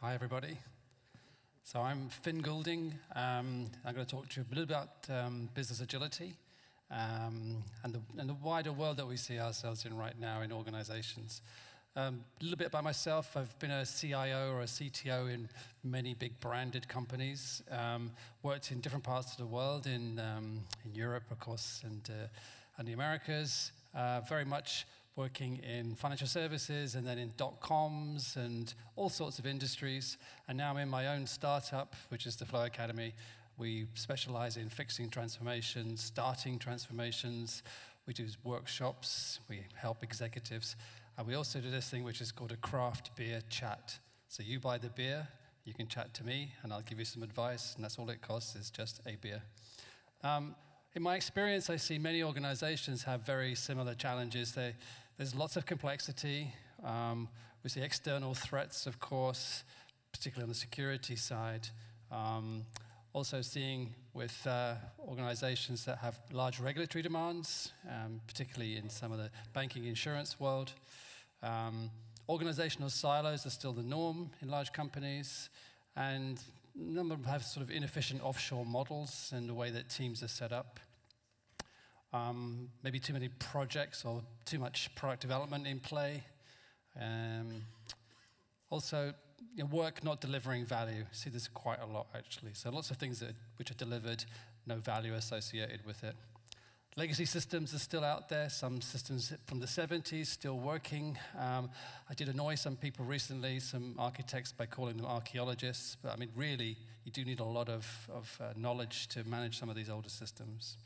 Hi, everybody. So I'm Fin Goulding. Um, I'm going to talk to you a little about um, business agility um, and, the, and, the, wider world that we see ourselves in right now in organizations. Um, a little bit about myself. I've been a CIO or a CTO in many big branded companies, um, worked in different parts of the world, in, um, in Europe, of course, and, uh, and the Americas, uh, very much working in financial services and then in dot coms and all sorts of industries. And now I'm in my own startup, which is the Flow Academy. We specialize in fixing transformations, starting transformations. We do workshops, we help executives. And we also do this thing which is called a craft beer chat. So you buy the beer, you can chat to me, and I'll give you some advice, and that's all it costs is just a beer. Um, in my experience, I see many organizations have very similar challenges. They, there's lots of complexity. Um, we see external threats, of course, particularly on the security side. Um, also seeing with uh, organizations that have large regulatory demands, um, particularly in some of the banking insurance world. Um, organizational silos are still the norm in large companies, and a number have sort of inefficient offshore models and the way that teams are set up. Um, maybe too many projects or too much product development in play. Um, also, you know, work not delivering value. See this quite a lot actually. So lots of things that, which are delivered, no value associated with it. Legacy systems are still out there, some systems from the 70s still working. Um, I did annoy some people recently, some architects, by calling them archaeologists, but I mean, really, you do need a lot of, of uh, knowledge to manage some of these older systems.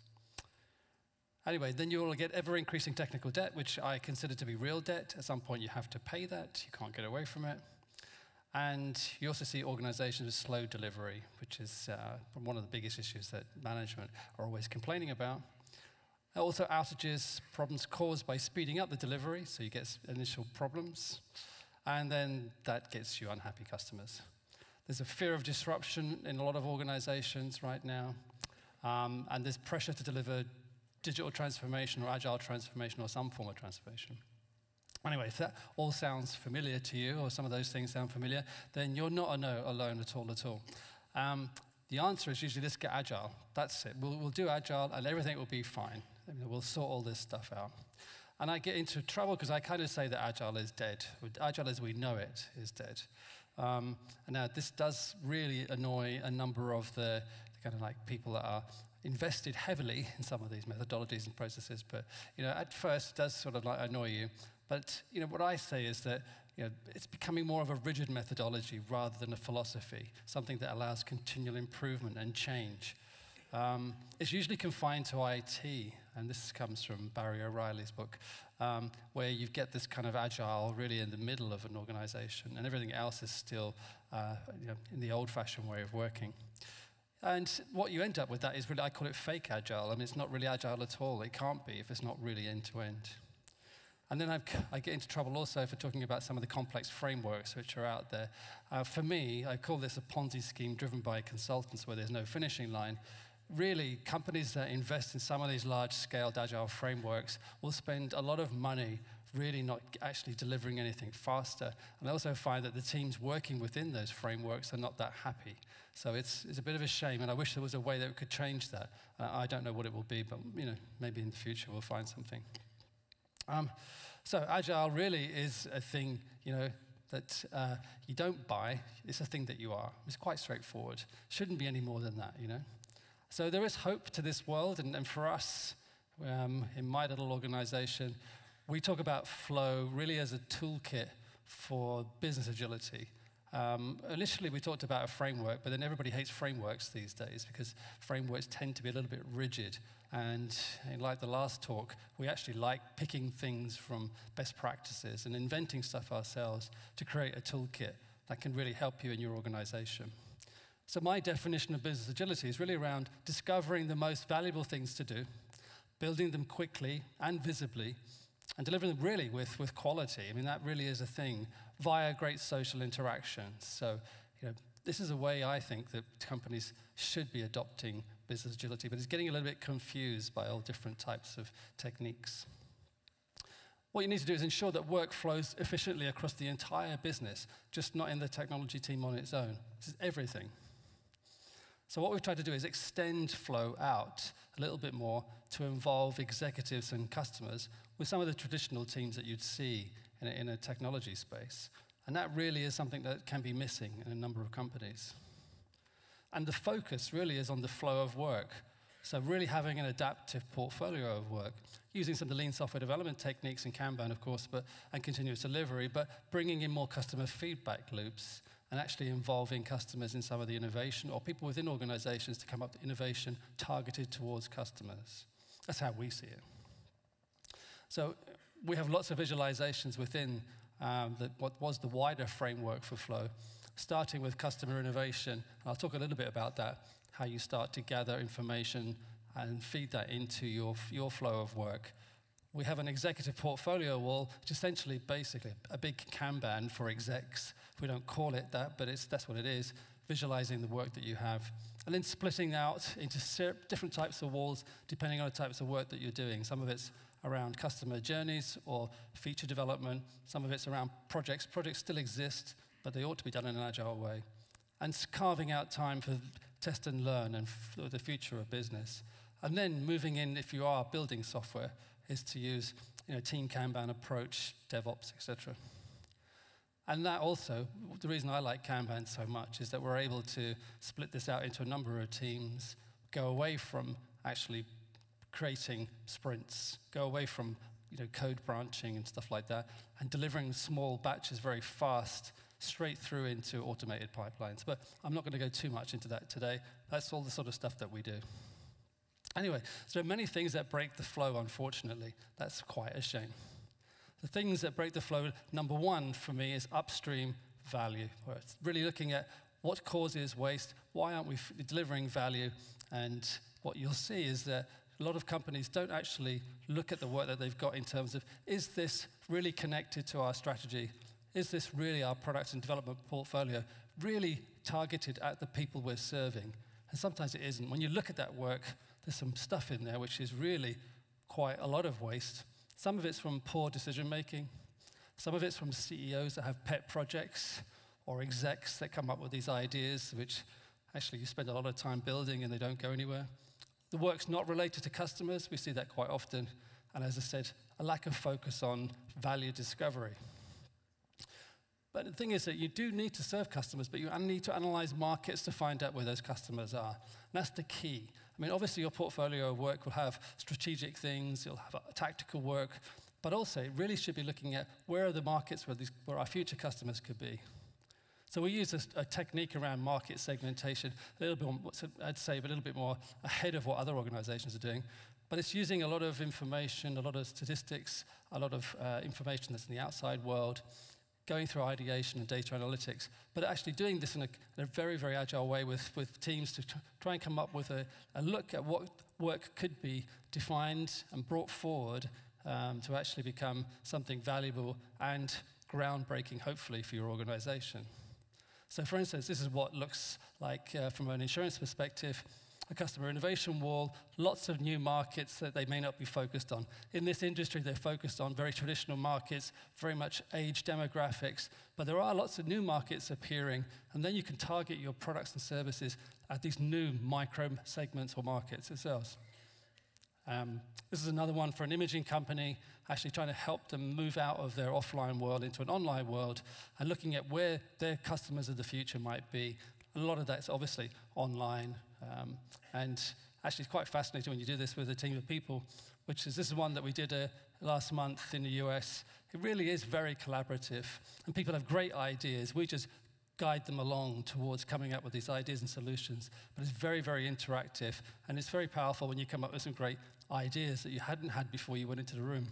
Anyway, then you will get ever increasing technical debt, which I consider to be real debt. At some point, you have to pay that, you can't get away from it. And you also see organizations with slow delivery, which is uh, one of the biggest issues that management are always complaining about. Also, outages, problems caused by speeding up the delivery, so you get initial problems, and then that gets you unhappy customers. There's a fear of disruption in a lot of organizations right now, um, and there's pressure to deliver digital transformation or agile transformation or some form of transformation. Anyway, if that all sounds familiar to you, or some of those things sound familiar, then you're not alone at all at all. Um, the answer is usually let's get agile. That's it. We'll, we'll do agile and everything will be fine. I mean, we'll sort all this stuff out. And I get into trouble because I kind of say that agile is dead. Agile as we know it is dead. Um, and now this does really annoy a number of the, the kind of like people that are invested heavily in some of these methodologies and processes, but you know, at first it does sort of like annoy you. But you know, what I say is that you know, it's becoming more of a rigid methodology rather than a philosophy, something that allows continual improvement and change. Um, it's usually confined to IT, and this comes from Barry O'Reilly's book, um, where you get this kind of agile really in the middle of an organization, and everything else is still uh, you know, in the old fashioned way of working. And what you end up with that is really, I call it fake agile. I mean, it's not really agile at all. It can't be if it's not really end to end. And then I've, i get into trouble also for talking about some of the complex frameworks which are out there. Uh, for me, I call this a Ponzi scheme driven by consultants where there's no finishing line. Really, companies that invest in some of these large scale agile frameworks will spend a lot of money really not actually delivering anything faster. And I also find that the teams working within those frameworks are not that happy. So it's, it's a bit of a shame, and I wish there was a way that we could change that. Uh, I don't know what it will be, but you know, maybe in the future we'll find something. Um, so agile really is a thing, you know, that uh, you don't buy. It's a thing that you are. It's quite straightforward. Shouldn't be any more than that, you know. So there is hope to this world, and, and for us, um, in my little organization, we talk about flow really as a toolkit for business agility. Um, initially, we talked about a framework, but then everybody hates frameworks these days because frameworks tend to be a little bit rigid. And like the last talk, we actually like picking things from best practices and inventing stuff ourselves to create a toolkit that can really help you in your organization. So, my definition of business agility is really around discovering the most valuable things to do, building them quickly and visibly, and delivering them really with, with quality. I mean, that really is a thing via great social interactions. So, you know, this is a way I think that companies should be adopting business agility, but it's getting a little bit confused by all different types of techniques. What you need to do is ensure that work flows efficiently across the entire business, just not in the technology team on its own. This is everything. So, what we've tried to do is extend flow out a little bit more to involve executives and customers with some of the traditional teams that you'd see in a, in a technology space. And that really is something that can be missing in a number of companies. And the focus really is on the flow of work. So, really having an adaptive portfolio of work, using some of the lean software development techniques and Kanban, of course, but, and continuous delivery, but bringing in more customer feedback loops and actually involving customers in some of the innovation or people within organizations to come up with innovation targeted towards customers. That's how we see it. So, we have lots of visualizations within um, the, what was the wider framework for Flow, starting with customer innovation. I'll talk a little bit about that how you start to gather information and feed that into your, your flow of work. We have an executive portfolio wall, which is essentially basically a big Kanban for execs. We don't call it that, but it's, that's what it is, visualizing the work that you have. And then splitting out into different types of walls depending on the types of work that you're doing. Some of it's around customer journeys or feature development. Some of it's around projects. Projects still exist, but they ought to be done in an agile way. And carving out time for test and learn and for the future of business. And then moving in, if you are building software, is to use you know, team Kanban approach, DevOps, etc. And that also, the reason I like Kanban so much is that we're able to split this out into a number of teams, go away from actually creating sprints, go away from you know, code branching and stuff like that, and delivering small batches very fast straight through into automated pipelines. But I'm not going to go too much into that today. That's all the sort of stuff that we do. Anyway, so there are many things that break the flow, unfortunately. That's quite a shame. The things that break the flow, number one for me, is upstream value. Where it's really looking at what causes waste, why aren't we delivering value, and what you'll see is that a lot of companies don't actually look at the work that they've got in terms of is this really connected to our strategy? Is this really our product and development portfolio really targeted at the people we're serving? And sometimes it isn't. When you look at that work, there's some stuff in there which is really quite a lot of waste. Some of it's from poor decision making. Some of it's from CEOs that have pet projects or execs that come up with these ideas which actually you spend a lot of time building and they don't go anywhere. The work's not related to customers. We see that quite often. And as I said, a lack of focus on value discovery. But the thing is that you do need to serve customers, but you need to analyze markets to find out where those customers are. And that's the key. I mean, obviously, your portfolio of work will have strategic things, you'll have tactical work, but also it really should be looking at where are the markets where, these, where our future customers could be. So we use a, a, technique around market segmentation, a little bit, more, I'd say, a little bit more ahead of what other organizations are doing. But it's using a lot of information, a lot of statistics, a lot of uh, information that's in the outside world, going through ideation and data analytics, but actually doing this in a, in a very, very agile way with, with teams to try and come up with a, a, look at what work could be defined and brought forward um, to actually become something valuable and groundbreaking, hopefully, for your organization. So, for instance, this is what looks like uh, from an insurance perspective a customer innovation wall, lots of new markets that they may not be focused on. In this industry, they're focused on very traditional markets, very much age demographics, but there are lots of new markets appearing, and then you can target your products and services at these new micro segments or markets itself. Um, this is another one for an imaging company, actually trying to help them move out of their offline world into an online world and looking at where their customers of the future might be. A lot of that's obviously online, um, and actually, it's quite fascinating when you do this with a team of people, which is this is one that we did uh, last month in the US. It really is very collaborative, and people have great ideas. We just guide them along towards coming up with these ideas and solutions. But it's very, very interactive, and it's very powerful when you come up with some great ideas that you hadn't had before you went into the room.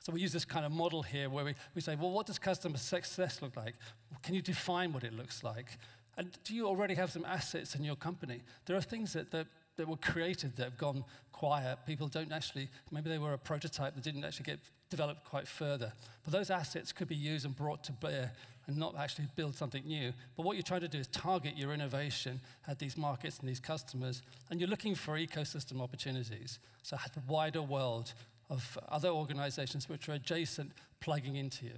So we use this kind of model here where we, we say, well, what does customer success look like? Can you define what it looks like? And do you already have some assets in your company? There are things that, that, that were created that have gone quiet. People don't actually, maybe they were a prototype that didn't actually get developed quite further. But those assets could be used and brought to bear and not actually build something new. But what you're trying to do is target your innovation at these markets and these customers, and you're looking for ecosystem opportunities. So, the wider world, of other organizations which are adjacent plugging into you.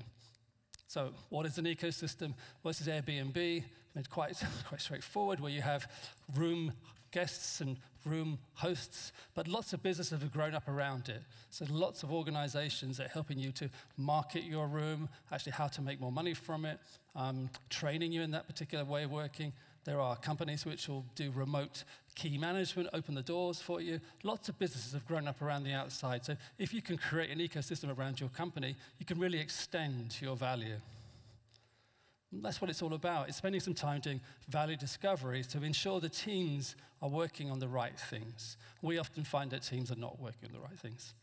So, what is an ecosystem? Well, this Airbnb. It's quite, quite straightforward, where you have room guests and room hosts, but lots of businesses have grown up around it. So, lots of organizations that are helping you to market your room, actually, how to make more money from it, um, training you in that particular way of working. There are companies which will do remote key management, open the doors for you. Lots of businesses have grown up around the outside. So if you can create an ecosystem around your company, you can really extend your value. That's what it's all about. It's spending some time doing value discovery to ensure the teams are working on the right things. We often find that teams are not working on the right things.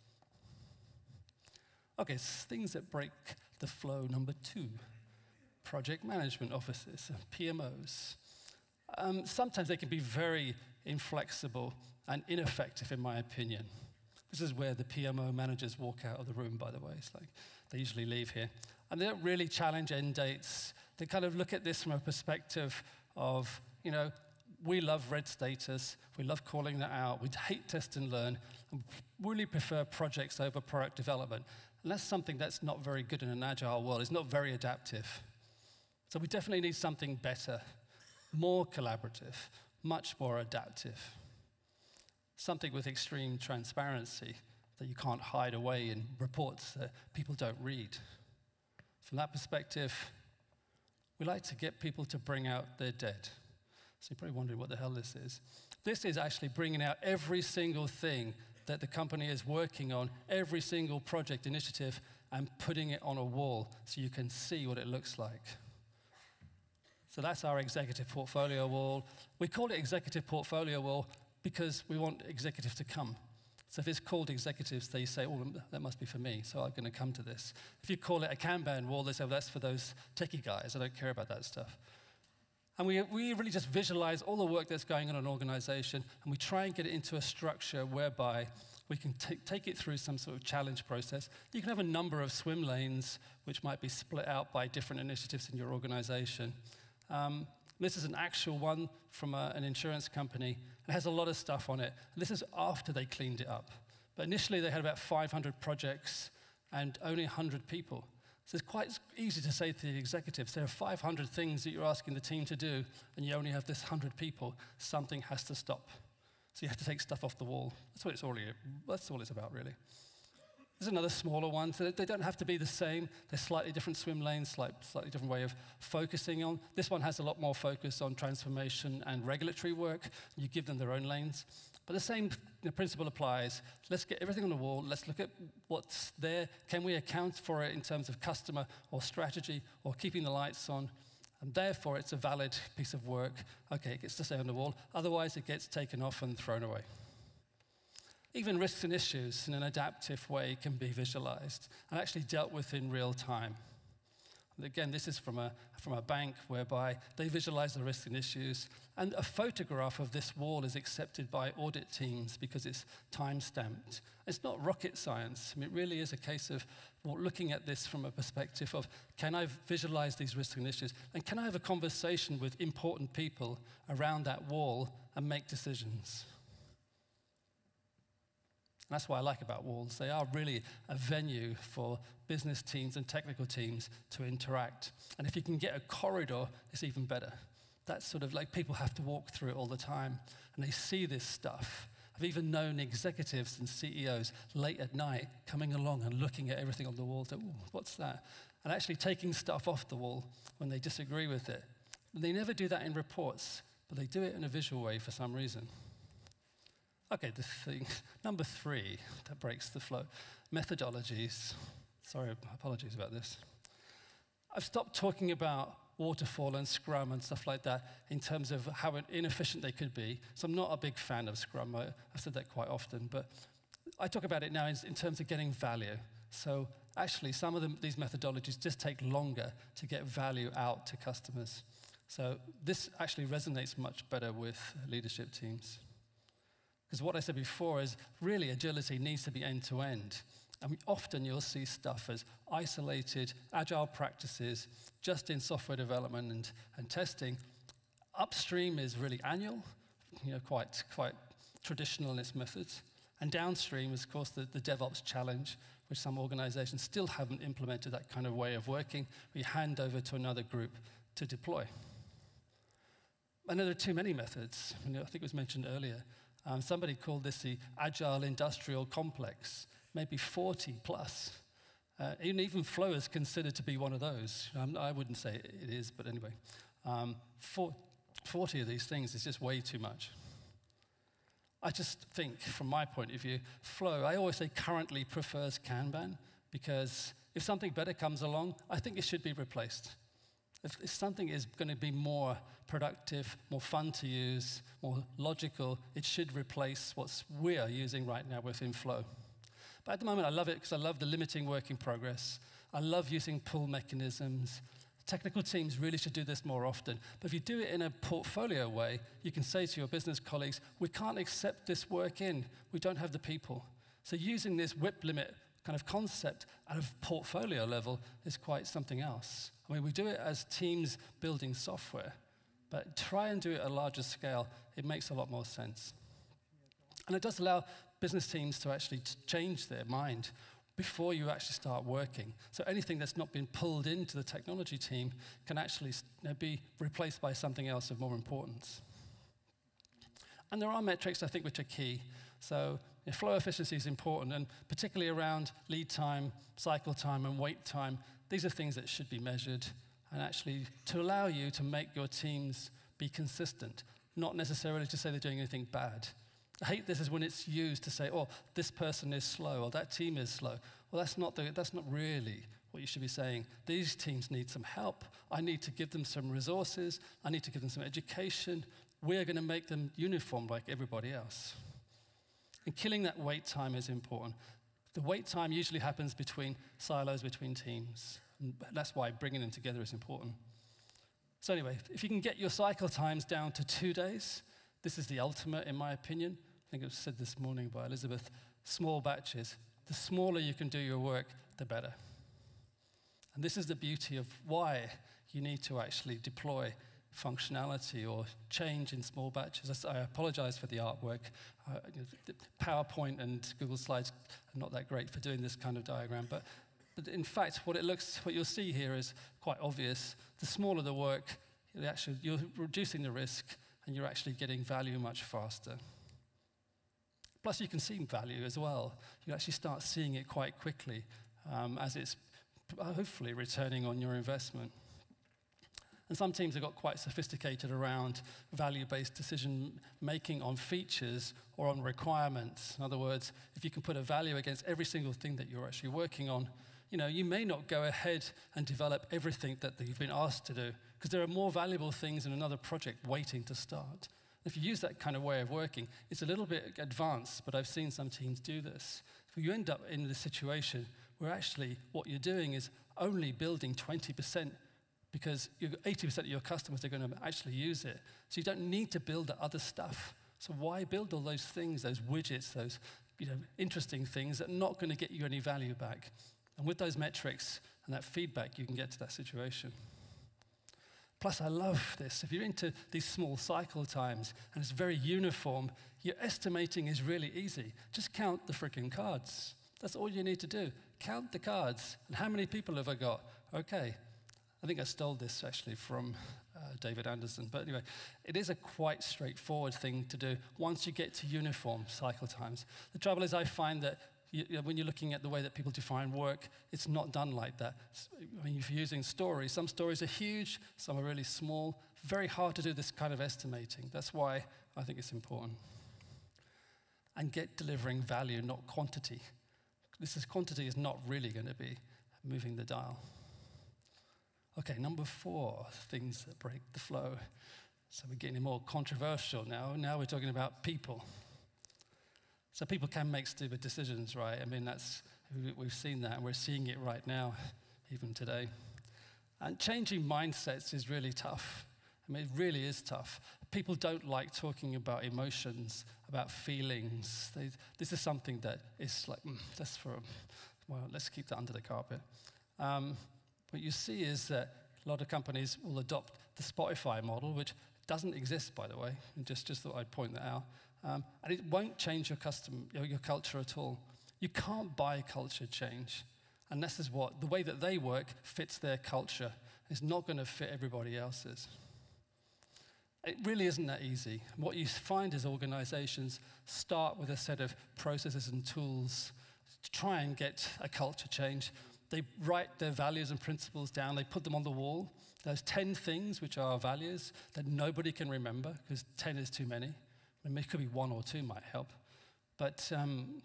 Okay, things that break the flow. Number two project management offices, PMOs. Um, sometimes they can be very inflexible and ineffective, in my opinion. This is where the PMO managers walk out of the room, by the way. It's like they usually leave here. And they don't really challenge end dates. They kind of look at this from a perspective of, you know, we love red status. We love calling that out. We hate test and learn. And really prefer projects over product development. And that's something that's not very good in an agile world. It's not very adaptive. So we definitely need something better more collaborative, much more adaptive. Something with extreme transparency that you can't hide away in reports that people don't read. From that perspective, we like to get people to bring out their dead. So you're probably wondering what the hell this is. This is actually bringing out every single thing that the company is working on, every single project initiative, and putting it on a wall so you can see what it looks like. So that's our executive portfolio wall. We call it executive portfolio wall because we want executives to come. So if it's called executives, they say, oh, that must be for me, so I'm going to come to this. If you call it a Kanban wall, they say, well, that's for those techie guys. I don't care about that stuff. And we, we really just visualize all the work that's going on in an organization, and we try and get it into a structure whereby we can take it through some sort of challenge process. You can have a number of swim lanes which might be split out by different initiatives in your organization. Um, this is an actual one from a, an insurance company. It has a lot of stuff on it. This is after they cleaned it up. But initially, they had about 500 projects and only 100 people. So it's quite easy to say to the executives, there are 500 things that you're asking the team to do, and you only have this 100 people. Something has to stop. So you have to take stuff off the wall. That's what it's all, that's all it's about, really. There's another smaller one. So they don't have to be the same. They're slightly different swim lanes, slightly, slightly different way of focusing on. This one has a lot more focus on transformation and regulatory work. You give them their own lanes. But the same principle applies. Let's get everything on the wall. Let's look at what's there. Can we account for it in terms of customer or strategy or keeping the lights on? And therefore, it's a valid piece of work. Okay, it gets to stay on the wall. Otherwise, it gets taken off and thrown away. Even risks and issues in an adaptive way can be visualized and actually dealt with in real time. Again, this is from a, from a bank whereby they visualize the risks and issues, and a photograph of this wall is accepted by audit teams because it's time stamped. It's not rocket science. I mean, it really is a case of looking at this from a perspective of can I visualize these risks and issues, and can I have a conversation with important people around that wall and make decisions? That's what I like about walls. They are really a venue for business teams and technical teams to interact. And if you can get a corridor, it's even better. That's sort of like people have to walk through it all the time, and they see this stuff. I've even known executives and CEOs late at night coming along and looking at everything on the wall, to, what's that? And actually taking stuff off the wall when they disagree with it. And they never do that in reports, but they do it in a visual way for some reason. Okay, the thing, number three that breaks the flow methodologies. Sorry, apologies about this. I've stopped talking about waterfall and Scrum and stuff like that in terms of how inefficient they could be. So I'm not a big fan of Scrum. I, have said that quite often, but I talk about it now in, in terms of getting value. So actually, some of these methodologies just take longer to get value out to customers. So this actually resonates much better with leadership teams. Because what I said before is really agility needs to be end to end. And often you'll see stuff as isolated, agile practices just in software development and, and testing. Upstream is really annual, you know, quite, quite traditional in its methods. And downstream is, of course, the, the DevOps challenge, which some organizations still haven't implemented that kind of way of working. We hand over to another group to deploy. And there are too many methods. I, think it was mentioned earlier. Um, somebody called this the agile industrial complex, maybe 40 plus. Uh, even flow is considered to be one of those. Um, I wouldn't say it is, but anyway. Um, for, 40 of these things is just way too much. I just think, from my point of view, flow, I always say currently prefers Kanban because if something better comes along, I think it should be replaced. If, something is going to be more productive, more fun to use, more logical, it should replace what we are using right now within Flow. But at the moment, I love it because I love the limiting work in progress. I love using pull mechanisms. Technical teams really should do this more often. But if you do it in a portfolio way, you can say to your business colleagues, we can't accept this work in. We don't have the people. So using this WIP limit kind of concept at a portfolio level is quite something else. We do it as teams building software, but try and do it at a larger scale. It makes a lot more sense. And it does allow business teams to actually change their mind before you actually start working. So anything that's not been pulled into the technology team can actually be replaced by something else of more importance. And there are metrics, I think, which are key. So flow efficiency is important, and particularly around lead time, cycle time, and wait time. These are things that should be measured and actually to allow you to make your teams be consistent, not necessarily to say they're doing anything bad. I hate this is when it's used to say, oh, this person is slow or that team is slow. Well, that's not, the, that's not really what you should be saying. These teams need some help. I need to give them some resources. I need to give them some education. We're going to make them uniform like everybody else. And killing that wait time is important. The wait time usually happens between silos, between teams. And that's why bringing them together is important. So, anyway, if you can get your cycle times down to two days, this is the ultimate, in my opinion. I think it was said this morning by Elizabeth small batches. The smaller you can do your work, the better. And this is the beauty of why you need to actually deploy functionality or change in small batches. I apologize for the artwork. Uh, PowerPoint and Google Slides are not that great for doing this kind of diagram, but, but in fact, what it looks, what you'll see here is quite obvious. The smaller the work, actually, you're reducing the risk, and you're actually getting value much faster. Plus, you can see value as well. You actually start seeing it quite quickly um, as it's hopefully returning on your investment. And some teams have got quite sophisticated around value based decision making on features or on requirements. In other words, if you can put a value against every single thing that you're actually working on, you know, you may not go ahead and develop everything that you've been asked to do because there are more valuable things in another project waiting to start. If you use that kind of way of working, it's a little bit advanced, but I've seen some teams do this. So you end up in the situation where actually what you're doing is only building 20% because 80% of your customers are going to actually use it. So you don't need to build the other stuff. So why build all those things, those widgets, those you know, interesting things that are not going to get you any value back? And with those metrics and that feedback, you can get to that situation. Plus, I love this. If you're into these small cycle times and it's very uniform, your estimating is really easy. Just count the freaking cards. That's all you need to do. Count the cards. And how many people have I got? Okay. I think I stole this actually from uh, David Anderson. But anyway, it is a quite straightforward thing to do once you get to uniform cycle times. The trouble is, I find that when you're looking at the way that people define work, it's not done like that. I mean, if you're using stories, some stories are huge, some are really small. Very hard to do this kind of estimating. That's why I think it's important. And get delivering value, not quantity. This is quantity is not really going to be moving the dial. Okay, number four, things that break the flow. So we're getting more controversial now. Now we're talking about people. So people can make stupid decisions, right? I mean, that's, we've seen that, and we're seeing it right now, even today. And changing mindsets is really tough. I mean, it really is tough. People don't like talking about emotions, about feelings. They, this is something that is like, mm, that's for, well, let's keep that under the carpet. Um, what you see is that a lot of companies will adopt the Spotify model, which doesn't exist, by the way, just, just thought I'd point that out. Um, and it won't change your, custom, your, your culture at all. You can't buy culture change. And this is what the way that they work fits their culture. It's not going to fit everybody else's. It really isn't that easy. What you find is organizations start with a set of processes and tools to try and get a culture change. They write their values and principles down, they put them on the wall. There's 10 things which are values that nobody can remember because 10 is too many. It could be one or two might help. But um,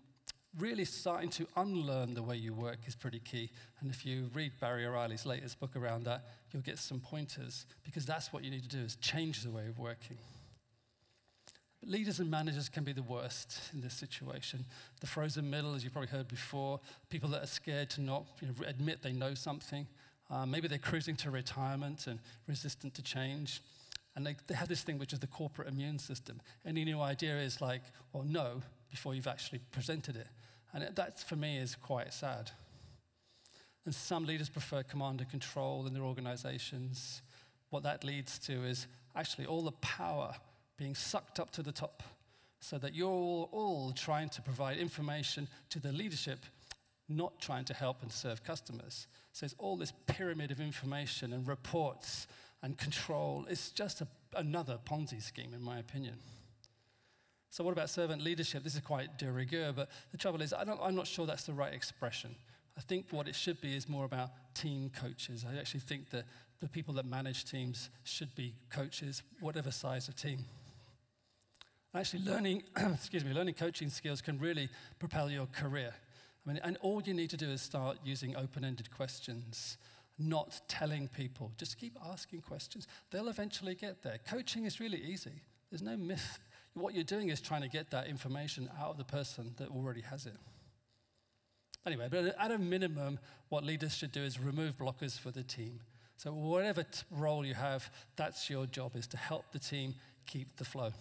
really starting to unlearn the way you work is pretty key. And if you read Barry O'Reilly's latest book around that, you'll get some pointers because that's what you need to do is change the way of working. But leaders and managers can be the worst in this situation. The frozen middle, as you probably heard before, people that are scared to not you know, admit they know something. Uh, maybe they're cruising to retirement and resistant to change. And they, they have this thing which is the corporate immune system. Any new idea is like, well, no, before you've actually presented it. And that, for me, is quite sad. And some leaders prefer command and control in their organizations. What that leads to is actually all the power being sucked up to the top so that you're all, all trying to provide information to the leadership, not trying to help and serve customers. So it's all this pyramid of information and reports and control. It's just a, another Ponzi scheme, in my opinion. So, what about servant leadership? This is quite de rigueur, but the trouble is, I am not sure that's the right expression. I think what it should be is more about team coaches. I actually think that the people that manage teams should be coaches, whatever size of team. Actually, learning, excuse me, learning coaching skills can really propel your career. I mean, and all you need to do is start using open-ended questions, not telling people. Just keep asking questions. They'll eventually get there. Coaching is really easy. There's no myth what you're doing is trying to get that information out of the person that already has it. Anyway, but at a minimum, what leaders should do is remove blockers for the team. So whatever role you have, that's your job, is to help the team keep the flow.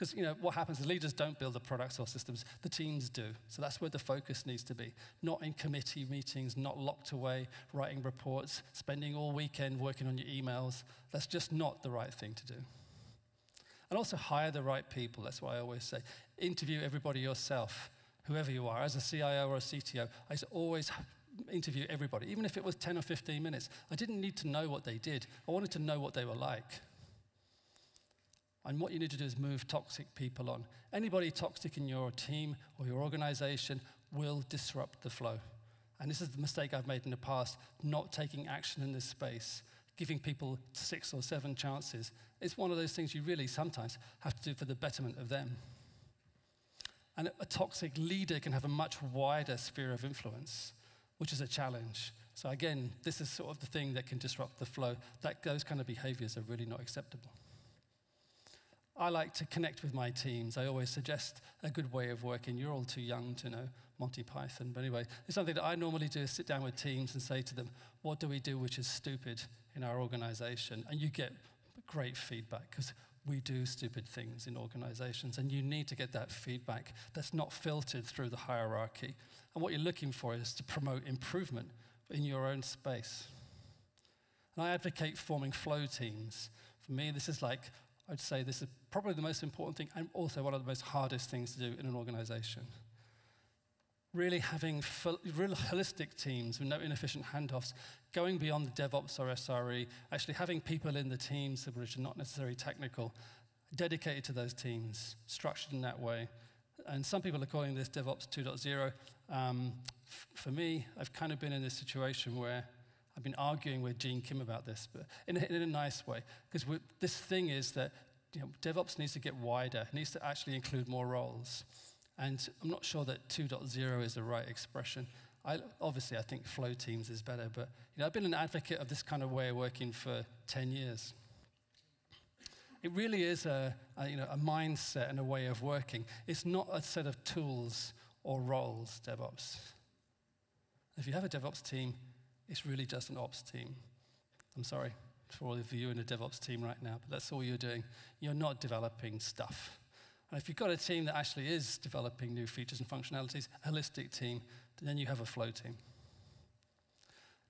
Because you know what happens is leaders don't build the products or systems, the teams do. So that's where the focus needs to be. Not in committee meetings, not locked away, writing reports, spending all weekend working on your emails. That's just not the right thing to do. And also hire the right people. That's what I always say. Interview everybody yourself, whoever you are. As a CIO or a CTO, I always interview everybody, even if it was 10 or 15 minutes. I didn't need to know what they did, I wanted to know what they were like. And what you need to do is move toxic people on. Anybody toxic in your team or your organization will disrupt the flow. And this is the mistake I've made in the past, not taking action in this space giving people six or seven chances. It's one of those things you really sometimes have to do for the betterment of them. And a toxic leader can have a much wider sphere of influence, which is a challenge. So, again, this is sort of the thing that can disrupt the flow. That, those kind of behaviors are really not acceptable. I like to connect with my teams. I always suggest a good way of working. You're all too young to know Monty Python. But anyway, it's something that I normally do is sit down with teams and say to them, what do we do which is stupid in our organization? And you get great feedback because we do stupid things in organizations, and you need to get that feedback that's not filtered through the hierarchy. And what you're looking for is to promote improvement in your own space. And I advocate forming flow teams. For me, this is like, I'd say this is probably the most important thing and also one of the most hardest things to do in an organization really having real holistic teams with no inefficient handoffs, going beyond the DevOps or SRE, actually having people in the teams which are not necessarily technical, dedicated to those teams, structured in that way. And some people are calling this DevOps 2.0. Um, for me, I've kind of been in this situation where I've been arguing with Gene Kim about this, but in a, in a nice way. Because this thing is that you know, DevOps needs to get wider, it needs to actually include more roles. And I'm not sure that 2.0 is the right expression. I, obviously, I think flow teams is better, but you know, I've been an advocate of this kind of way of working for 10 years. It really is a, a, you know, a mindset and a way of working. It's not a set of tools or roles, DevOps. If you have a DevOps team, it's really just an ops team. I'm sorry for all of you in a DevOps team right now, but that's all you're doing. You're not developing stuff. And if you've got a team that actually is developing new features and functionalities, a holistic team, then you have a flow team.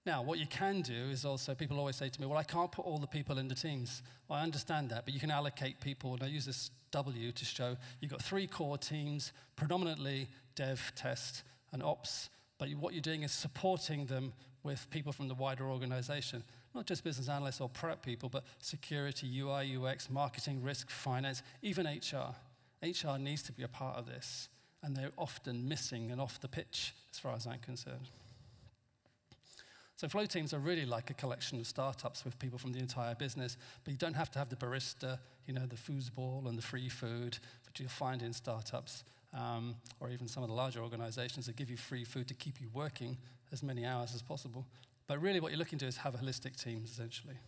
Now, what you can do is also, people always say to me, well, I can't put all the people in the teams. Well, I understand that, but you can allocate people, and I use this W to show you've got three core teams, predominantly dev, test, and ops, but what you're doing is supporting them with people from the wider organization. Not just business analysts or product people, but security, UI, UX, marketing, risk, finance, even HR. HR needs to be a part of this, and they're often missing and off the pitch, as far as I'm concerned. So flow teams are really like a collection of startups with people from the entire business, but you don't have to have the barista, you know, the foosball and the free food, which you'll find in startups, um, or even some of the larger organizations that give you free food to keep you working as many hours as possible. But really what you're looking to is have holistic teams, essentially.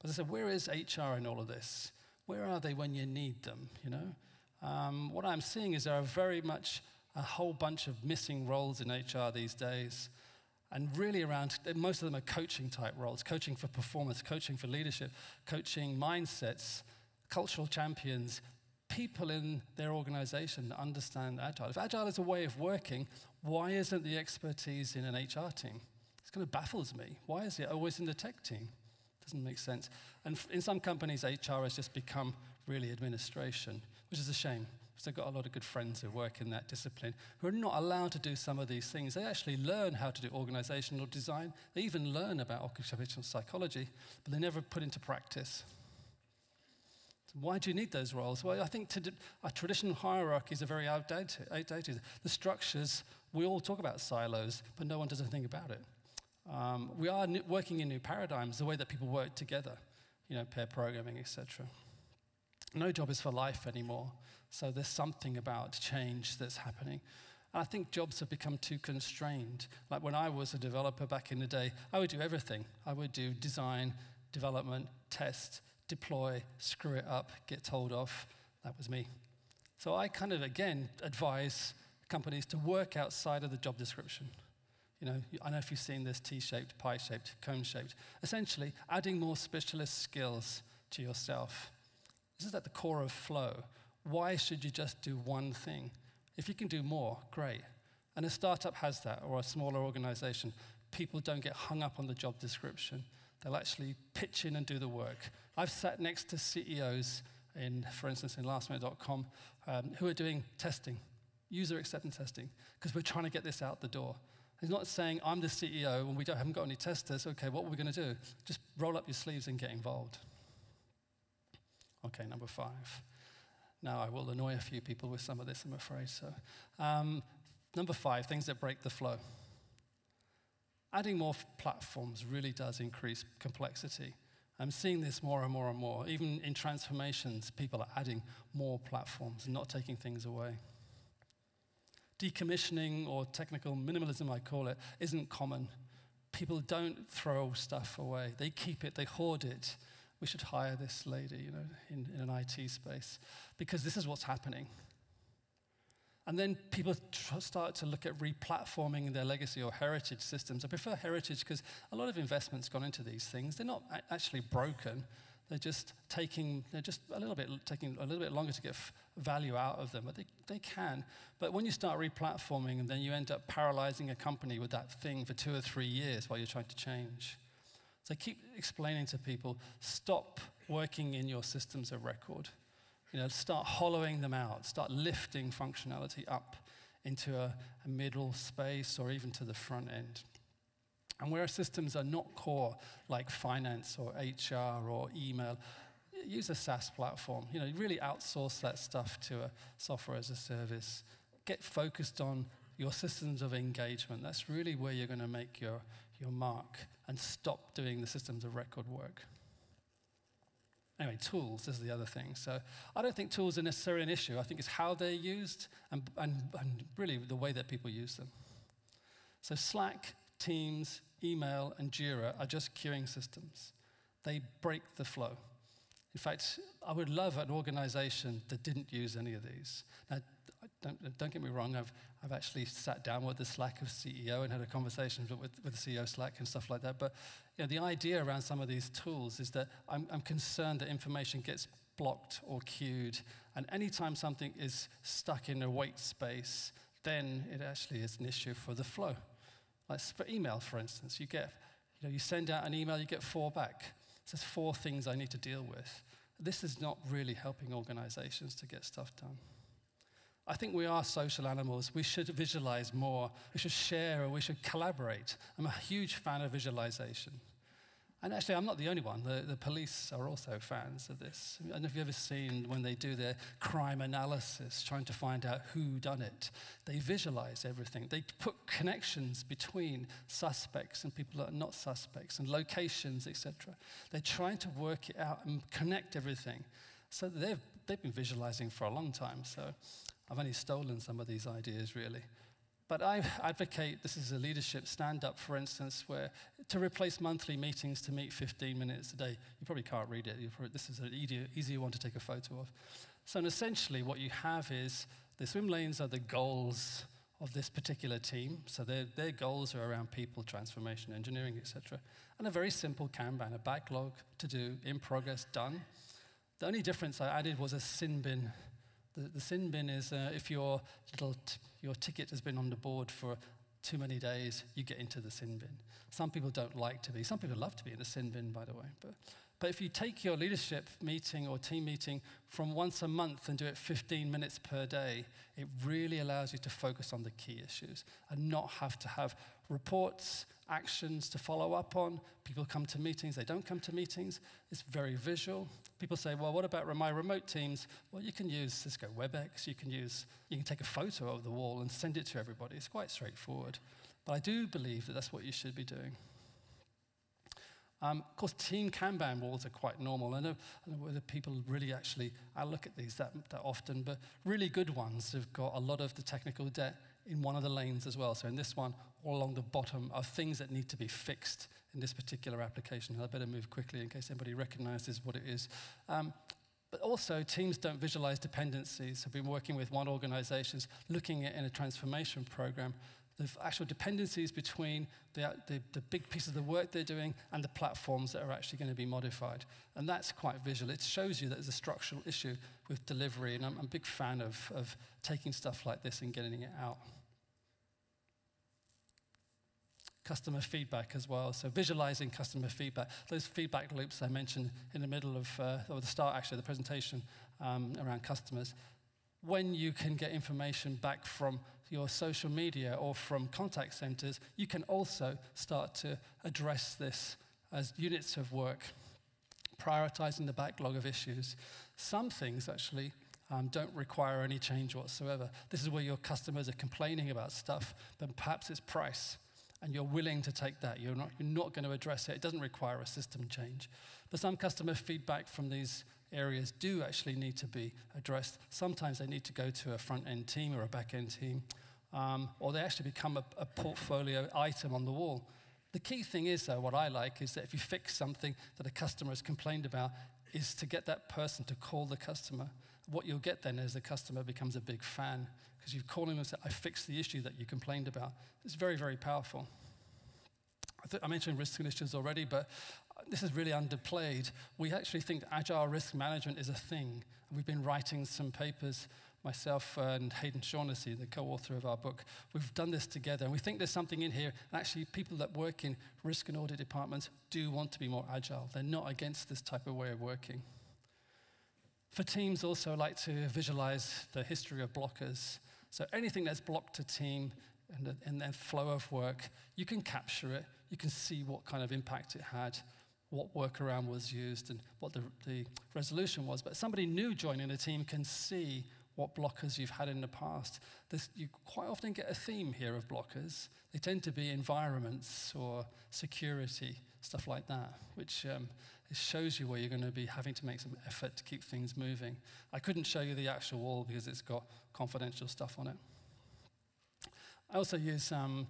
But I said, where is HR in all of this? Where are they when you need them, you know? Um, what I'm seeing is there are very much a whole bunch of missing roles in HR these days and really around most of them are coaching type roles coaching for performance coaching for leadership coaching mindsets cultural champions people in their organization that understand agile if agile is a way of working why isn't the expertise in an hr team it kind of baffles me why is it always in the tech team doesn't make sense and in some companies hr has just become really administration which is a shame because I've got a lot of good friends who work in that discipline who are not allowed to do some of these things. They actually learn how to do organizational design. They even learn about occupational psychology, but they never put into practice. So why do you need those roles? Well, I think our traditional hierarchies are very outdated, outdated. The structures, we all talk about silos, but no one does anything about it. Um, we are working in new paradigms, the way that people work together, you know, pair programming, etc. No job is for life anymore. So there's something about change that's happening. And I think jobs have become too constrained. Like when I was a developer back in the day, I would do everything. I would do design, development, test, deploy, screw it up, get told off. That was me. So I kind of, again, advise companies to work outside of the job description. You know, I know if you've seen this T-shaped, pie-shaped, cone-shaped. Essentially, adding more specialist skills to yourself. This is at the core of flow. Why should you just do one thing? If you can do more, great. And a startup has that, or a smaller organization. People don't get hung up on the job description. They'll actually pitch in and do the work. I've sat next to CEOs in, for instance, in lastminute.com, um, who are doing testing, user acceptance testing, because we're trying to get this out the door. He's not saying, I'm the CEO and we don't, haven't got any testers. Okay, what are we going to do? Just roll up your sleeves and get involved. Okay, number five. Now, I will annoy a few people with some of this, I'm afraid. So, um, number five, things that break the flow. Adding more platforms really does increase complexity. I'm seeing this more and more and more. Even in transformations, people are adding more platforms and not taking things away. Decommissioning or technical minimalism, I call it, isn't common. People don't throw stuff away, they keep it, they hoard it we should hire this lady, you know, in, in an IT space, because this is what's happening. And then people start to look at replatforming their legacy or heritage systems. I prefer heritage because a lot of investment's gone into these things. They're not actually broken. They're just taking, they're just a little bit, taking a little bit longer to get value out of them, but they, they can. But when you start replatforming, and then you end up paralyzing a company with that thing for two or three years while you're trying to change. So keep explaining to people stop working in your systems of record. You know, start hollowing them out, start lifting functionality up into a, a middle space or even to the front end. And where systems are not core, like finance or HR or email, use a SaaS platform. You know, really outsource that stuff to a software as a service. Get focused on your systems of engagement. That's really where you're going to make your, your mark and stop doing the systems of record work. Anyway, tools this is the other thing. So I don't think tools are necessarily an issue. I think it's how they're used and, and, and really the way that people use them. So Slack, Teams, email, and Jira are just queuing systems. They break the flow. In fact, I would love an organization that didn't use any of these. Now, don't, don't get me wrong, I've, I've actually sat down with the Slack of CEO and had a conversation with, with the CEO Slack and stuff like that. But you know, the idea around some of these tools is that I'm, I'm concerned that information gets blocked or queued. And anytime something is stuck in a wait space, then it actually is an issue for the flow. Like for email, for instance, you get, you know, you send out an email, you get four back. There's four things I need to deal with. This is not really helping organizations to get stuff done. I think we are social animals. We should visualize more. We should share or we should collaborate. I'm a huge fan of visualization. And actually, I'm not the only one. The, the police are also fans of this. I don't know if you've ever seen when they do their crime analysis, trying to find out who done it. They visualize everything. They put connections between suspects and people that are not suspects, and locations, etc. They're trying to work it out and connect everything. So they've, they've been visualizing for a long time. So I've only stolen some of these ideas, really. But I advocate this is a leadership stand up, for instance, where to replace monthly meetings to meet 15 minutes a day. You probably can't read it. Probably, this is an easier, easier one to take a photo of. So, essentially, what you have is the swim lanes are the goals of this particular team. So, their, their goals are around people, transformation, engineering, etc. And a very simple Kanban, a backlog to do, in progress, done. The only difference I added was a sin bin the, the sin bin is uh, if your little your ticket has been on the board for too many days, you get into the sin bin. Some people don't like to be. Some people love to be in the sin bin, by the way. But, but if you take your leadership meeting or team meeting from once a month and do it 15 minutes per day, it really allows you to focus on the key issues and not have to have reports, actions to follow up on. People come to meetings, they don't come to meetings. It's very visual. People say, well, what about my remote teams? Well, you can use Cisco WebEx, you can use, you can take a photo of the wall and send it to everybody. It's quite straightforward. But I do believe that that's what you should be doing. Um, of course, team Kanban walls are quite normal. I know, I know whether people really actually, I look at these that, that often, but really good ones have got a lot of the technical debt in one of the lanes as well. So in this one, all along the bottom are things that need to be fixed in this particular application. I better move quickly in case anybody recognizes what it is. Um, but also, teams don't visualize dependencies. I've been working with one organization looking at in a transformation program the actual dependencies between the, the, the, big pieces of the work they're doing and the platforms that are actually going to be modified. And that's quite visual. It shows you that there's a structural issue with delivery. And I'm, I'm a big fan of, of taking stuff like this and getting it out customer feedback as well. So visualizing customer feedback, those feedback loops I mentioned in the middle of, uh, or the start actually, the presentation um, around customers. When you can get information back from your social media or from contact centers, you can also start to address this as units of work, prioritizing the backlog of issues. Some things actually um, don't require any change whatsoever. This is where your customers are complaining about stuff, but perhaps it's price and you're willing to take that. You're not, you're not going to address it. It doesn't require a system change. But some customer feedback from these areas do actually need to be addressed. Sometimes they need to go to a front end team or a back end team, um, or they actually become a, a portfolio item on the wall. The key thing is, though, what I like is that if you fix something that a customer has complained about, is to get that person to call the customer. What you'll get then is the customer becomes a big fan because you've called him and said, I fixed the issue that you complained about. It's very, very powerful. I, I mentioned risk initiatives already, but uh, this is really underplayed. We actually think agile risk management is a thing. We've been writing some papers, myself and Haydn Shaughnessy, the co author of our book. We've done this together, and we think there's something in here. And actually, people that work in risk and audit departments do want to be more agile. They're not against this type of way of working. For teams, also, like to visualize the history of blockers. So anything that's blocked a team and, and their flow of work, you can capture it. You can see what kind of impact it had, what workaround was used, and what the, the resolution was. But somebody new joining the team can see what blockers you've had in the past. This, you quite often get a theme here of blockers. They tend to be environments or security, stuff like that, which um, it shows you where you're going to be having to make some effort to keep things moving. I couldn't show you the actual wall because it's got confidential stuff on it. I also use, um,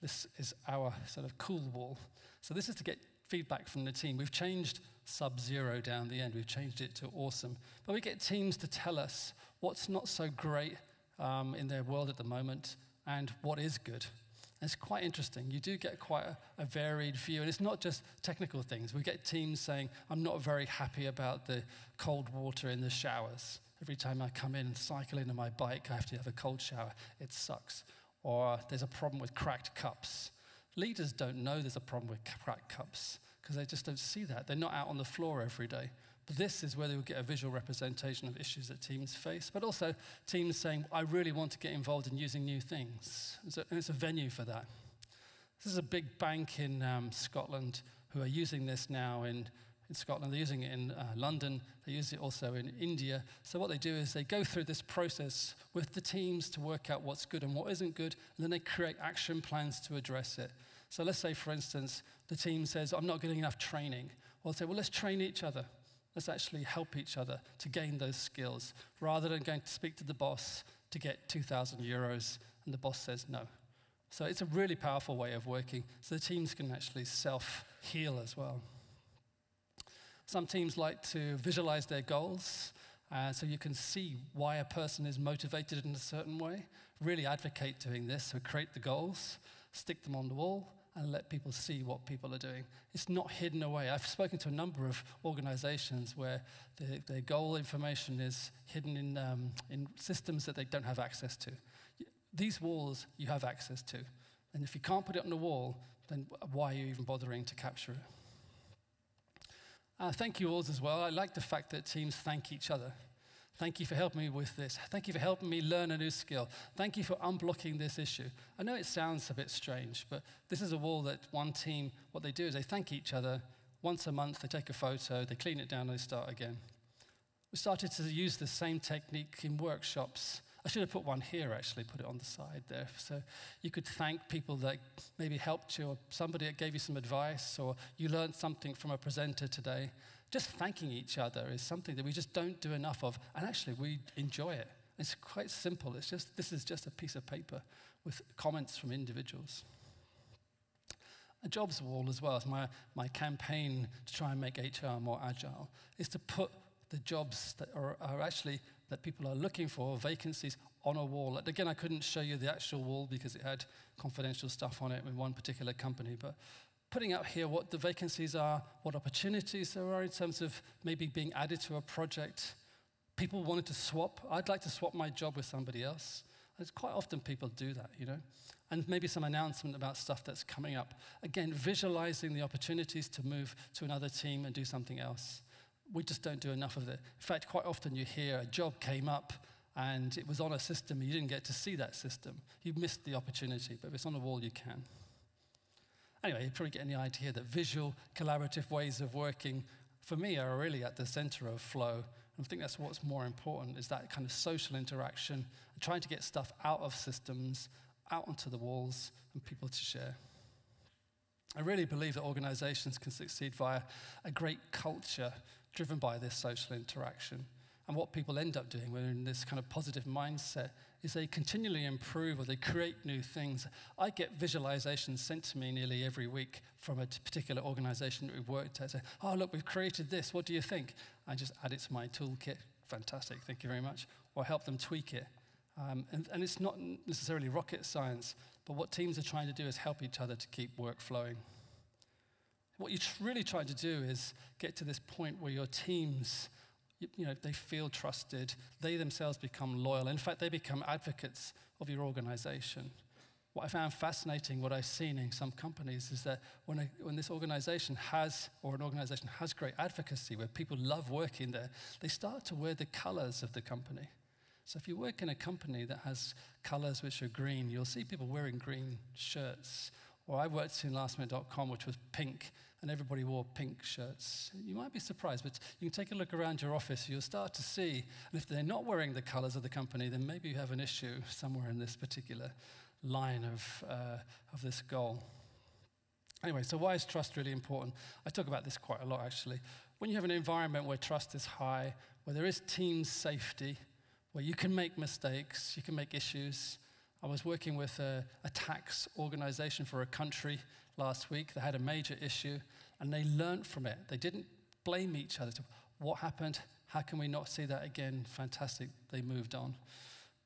this is our sort of cool wall. So this is to get feedback from the team. We've changed sub-zero down the end. We've changed it to awesome. But we get teams to tell us what's not so great um, in their world at the moment and what is good. It's quite interesting. You do get quite a, a, varied view, and it's not just technical things. We get teams saying, I'm not very happy about the cold water in the showers. Every time I come in and cycle into my bike, I have to have a cold shower. It sucks. Or there's a problem with cracked cups. Leaders don't know there's a problem with cracked cups because they just don't see that. They're not out on the floor every day. This is where they will get a visual representation of issues that teams face, but also teams saying, I really want to get involved in using new things. And it's a venue for that. This is a big bank in um, Scotland who are using this now in, in Scotland. They're using it in uh, London. They use it also in India. So what they do is they go through this process with the teams to work out what's good and what isn't good, and then they create action plans to address it. So let's say, for instance, the team says, I'm not getting enough training. Well, say, well, let's train each other. Let's actually help each other to gain those skills rather than going to speak to the boss to get 2,000 euros and the boss says no. So it's a really powerful way of working so the teams can actually self heal as well. Some teams like to visualize their goals uh, so you can see why a person is motivated in a certain way. Really advocate doing this, so create the goals, stick them on the wall, and let people see what people are doing. It's not hidden away. I've spoken to a number of organizations where the, their goal information is hidden in, um, in systems that they don't have access to. These walls you have access to. And if you can't put it on the wall, then why are you even bothering to capture it? Uh, thank you all as well. I like the fact that teams thank each other. Thank you for helping me with this. Thank you for helping me learn a new skill. Thank you for unblocking this issue. I know it sounds a bit strange, but this is a wall that one team, what they do is they thank each other. Once a month, they take a photo, they clean it down, and they start again. We started to use the same technique in workshops. I should have put one here, actually, put it on the side there. So you could thank people that maybe helped you, or somebody that gave you some advice, or you learned something from a presenter today just thanking each other is something that we just don't do enough of, and actually we enjoy it. It's quite simple. It's just this is just a piece of paper with comments from individuals. A jobs wall as well as my, my campaign to try and make HR more agile is to put the jobs that are, are actually that people are looking for, vacancies, on a wall. And again, I couldn't show you the actual wall because it had confidential stuff on it with one particular company, but putting out here what the vacancies are, what opportunities there are in terms of maybe being added to a project. People wanted to swap. I'd like to swap my job with somebody else. It's quite often people do that, you know. And maybe some announcement about stuff that's coming up. Again, visualizing the opportunities to move to another team and do something else. We just don't do enough of it. In fact, quite often you hear a job came up and it was on a system you didn't get to see that system. You missed the opportunity, but if it's on a wall, you can. Anyway, you're probably getting the idea that visual, collaborative ways of working, for me, are really at the center of flow. And I think that's what's more important, is that kind of social interaction, and trying to get stuff out of systems, out onto the walls, and people to share. I really believe that organizations can succeed via a great culture driven by this social interaction. And what people end up doing when in this kind of positive mindset is they continually improve or they create new things. I get visualizations sent to me nearly every week from a particular organization that we've worked at. Say, oh, look, we've created this. What do you think? I just add it to my toolkit. Fantastic. Thank you very much. Or help them tweak it. Um, and, and it's not necessarily rocket science, but what teams are trying to do is help each other to keep work flowing. What you're really trying to do is get to this point where your teams you know, they feel trusted. They themselves become loyal. In fact, they become advocates of your organization. What I found fascinating, what I've seen in some companies, is that when, a, when this organization has, or an organization has great advocacy, where people love working there, they start to wear the colors of the company. So if you work in a company that has colors which are green, you'll see people wearing green shirts. Or I worked in lastminute.com, which was pink, and everybody wore pink shirts. You might be surprised, but you can take a look around your office, you'll start to see, and if they're not wearing the colors of the company, then maybe you have an issue somewhere in this particular line of, uh, of this goal. Anyway, so why is trust really important? I talk about this quite a lot actually. When you have an environment where trust is high, where there is team safety, where you can make mistakes, you can make issues. I was working with a, a tax organization for a country last week. They had a major issue and they learned from it. They didn't blame each other. What happened? How can we not see that again? Fantastic. They moved on.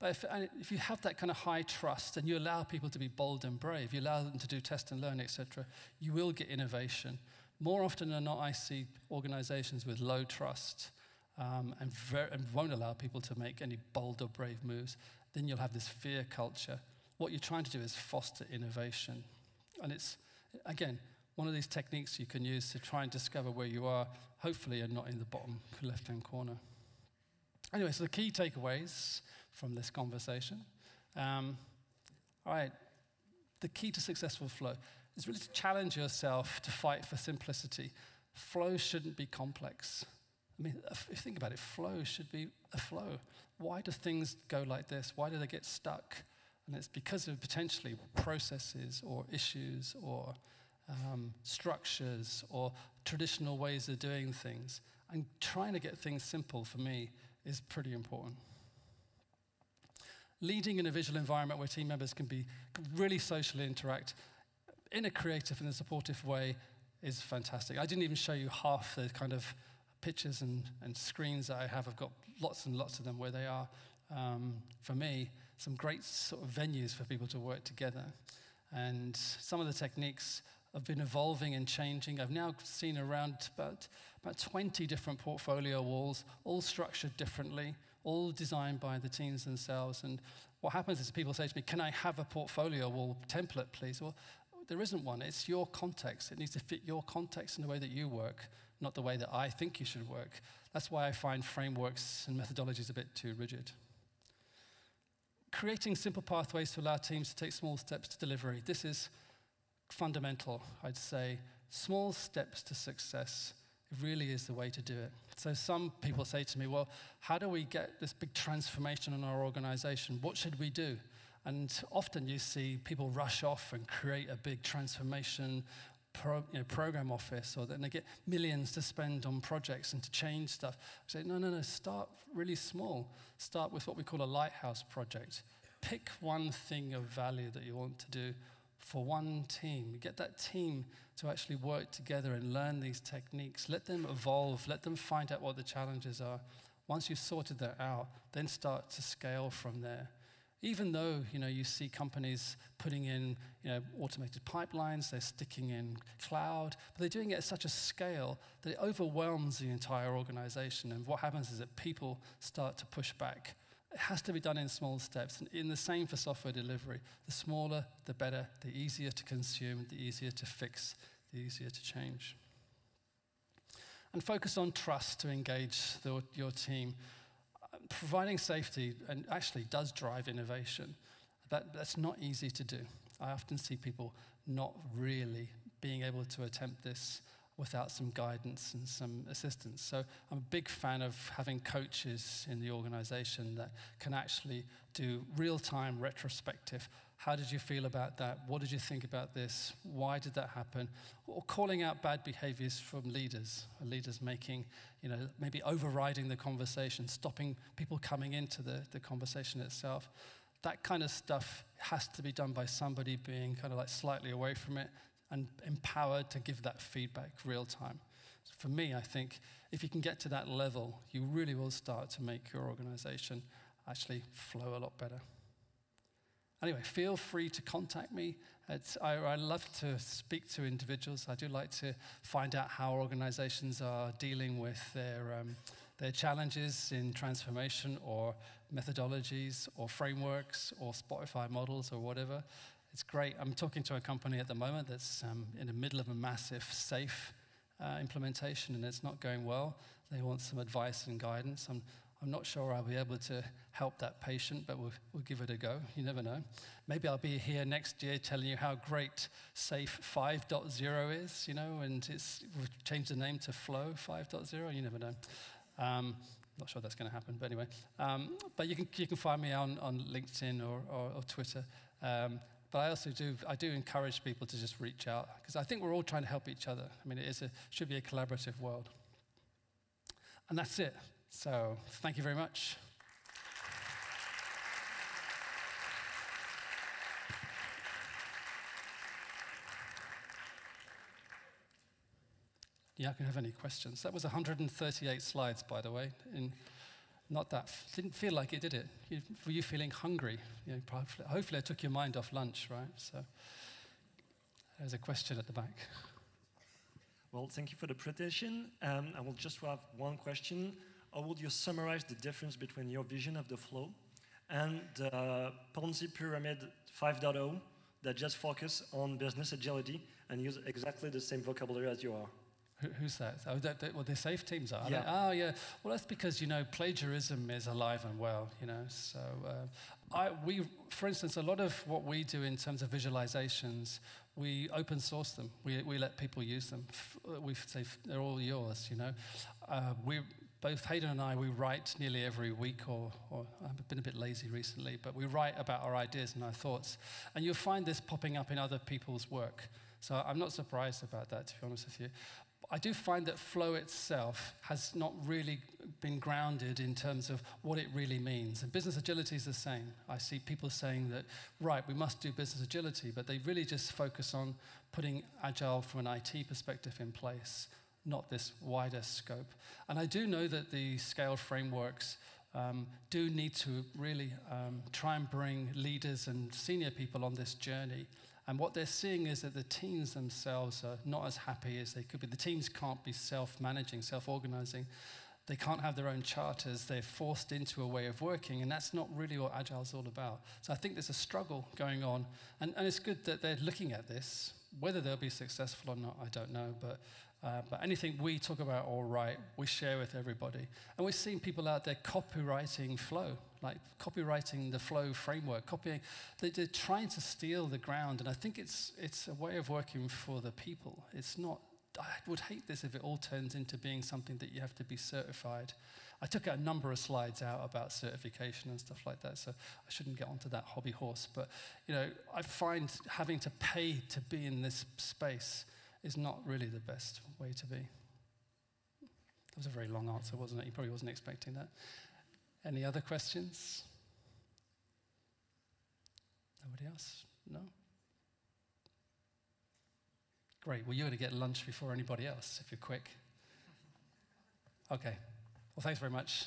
But if, if you have that kind of high trust and you allow people to be bold and brave, you allow them to do test and learn, etc., you will get innovation. More often than not, I see organizations with low trust um, and, ver- and won't allow people to make any bold or brave moves. Then you'll have this fear culture. What you're trying to do is foster innovation. And it's, again, one of these techniques you can use to try and discover where you are. Hopefully, you're not in the bottom left hand corner. Anyway, so the key takeaways from this conversation. Um, all right, the key to successful flow is really to challenge yourself to fight for simplicity. Flow shouldn't be complex. I mean, if you think about it, flow should be a flow. Why do things go like this? Why do they get stuck? And it's because of potentially processes or issues or um, structures or traditional ways of doing things. And trying to get things simple for me is pretty important. Leading in a visual environment where team members can be really socially interact in a creative and a supportive way is fantastic. I didn't even show you half the kind of pictures and, and screens that I have. I've got lots and lots of them where they are, um, for me, some great sort of venues for people to work together. And some of the techniques have been evolving and changing. I've now seen around about, about 20 different portfolio walls, all structured differently, all designed by the teams themselves. And what happens is people say to me, Can I have a portfolio wall template, please? Well, there isn't one. It's your context. It needs to fit your context and the way that you work, not the way that I think you should work. That's why I find frameworks and methodologies a bit too rigid. Creating simple pathways to allow teams to take small steps to delivery. This is fundamental, I'd say. Small steps to success really is the way to do it. So some people say to me, well, how do we get this big transformation in our organization? What should we do? And often you see people rush off and create a big transformation pro, you know, program office, or then they get millions to spend on projects and to change stuff. I say, no, no, no, start really small. Start with what we call a lighthouse project. Pick one thing of value that you want to do for one team. Get that team to actually work together and learn these techniques. Let them evolve. Let them find out what the challenges are. Once you've sorted that out, then start to scale from there. Even though you know you see companies putting in you know automated pipelines, they're sticking in cloud, but they're doing it at such a scale that it overwhelms the entire organization. And what happens is that people start to push back. It has to be done in small steps. And in the same for software delivery, the smaller, the better, the easier to consume, the easier to fix, the easier to change. And focus on trust to engage the, your team providing safety and actually does drive innovation. That, that's not easy to do. I often see people not really being able to attempt this without some guidance and some assistance. So I'm a big fan of having coaches in the organization that can actually do real time retrospective how did you feel about that? What did you think about this? Why did that happen? Or calling out bad behaviors from leaders, leaders making, you know, maybe overriding the conversation, stopping people coming into the, the conversation itself. That kind of stuff has to be done by somebody being kind of like slightly away from it and empowered to give that feedback real time. So for me, I think if you can get to that level, you really will start to make your organization actually flow a lot better. Anyway, feel free to contact me. I, I, love to speak to individuals. I do like to find out how organizations are dealing with their, um, their challenges in transformation or methodologies or frameworks or Spotify models or whatever. It's great. I'm talking to a company at the moment that's um, in the middle of a massive SAFe uh, implementation and it's not going well. They want some advice and guidance. I'm, I'm not sure I'll be able to help that patient, but we'll, we'll give it a go. You never know. Maybe I'll be here next year telling you how great SAFe 5.0 is, you know, and it's, we've changed the name to Flow 5.0. You never know. Um, not sure that's going to happen, but anyway. Um, but you can, you can find me on, on LinkedIn or, or, or Twitter. Um, but I also do, I do encourage people to just reach out because I think we're all trying to help each other. I mean, it is a, should be a collaborative world. And that's it. So thank you very much. Yeah, I can have any questions. That was 138 slides, by the way. In not that, didn't feel like it, did it? You, were you feeling hungry? You know, hopefully, I took your mind off lunch, right? So there's a question at the back. Well, thank you for the presentation. Um, I will just have one question how would you summarize the difference between your vision of the flow and the Ponzi Pyramid 5.0, that just focus on business agility and use exactly the same vocabulary as you are? Who, who's that? Oh, that, that, well, the safe teams are. Yeah. Oh, yeah. Well, that's because you know plagiarism is alive and well. You know, so uh, I, we, for instance, a lot of what we do in terms of visualizations, we open source them. We, we let people use them. We say they're all yours. You know, uh, we both Haydn and I, we write nearly every week, or, or, I've been a bit lazy recently, but we write about our ideas and our thoughts. And you'll find this popping up in other people's work. So I'm not surprised about that, to be honest with you. I do find that flow itself has not really been grounded in terms of what it really means. And business agility is the same. I see people saying that, right, we must do business agility, but they really just focus on putting agile from an IT perspective in place not this wider scope. And I do know that the scale frameworks um, do need to really um, try and bring leaders and senior people on this journey. And what they're seeing is that the teams themselves are not as happy as they could be. The teams can't be self managing, self organizing. They can't have their own charters. They're forced into a way of working, and that's not really what Agile is all about. So I think there's a struggle going on, and, and it's good that they're looking at this. Whether they'll be successful or not, I don't know, but uh, but anything we talk about or write, we share with everybody. And we're seeing people out there copyrighting flow, like copyrighting the flow framework, copying. They, are trying to steal the ground. And I think it's, it's a way of working for the people. It's not, I would hate this if it all turns into being something that you have to be certified. I took a number of slides out about certification and stuff like that, so I shouldn't get onto that hobby horse. But, you know, I find having to pay to be in this space is not really the best way to be. That was a very long answer, wasn't it? You probably wasn't expecting that. Any other questions? Nobody else? No? Great. Well, you're going to get lunch before anybody else if you're quick. Okay. Well, thanks very much.